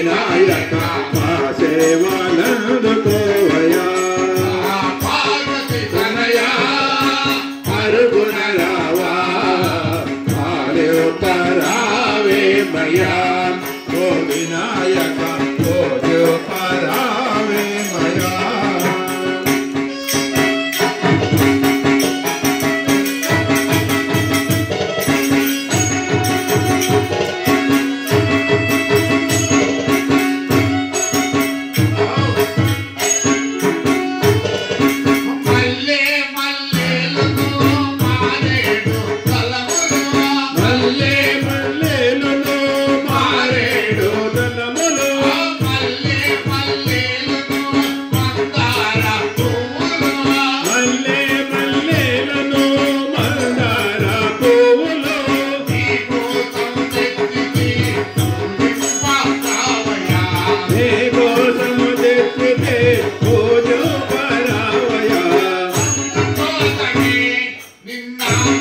వినాయక సేవానంద కోవయా పార్వతి తనయా హరుగుణ రావా ఆలే ఉత్తరావే మయా ఓ వినాయక ఓ దేవత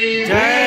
Yeah.